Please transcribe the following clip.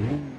Mm-hmm.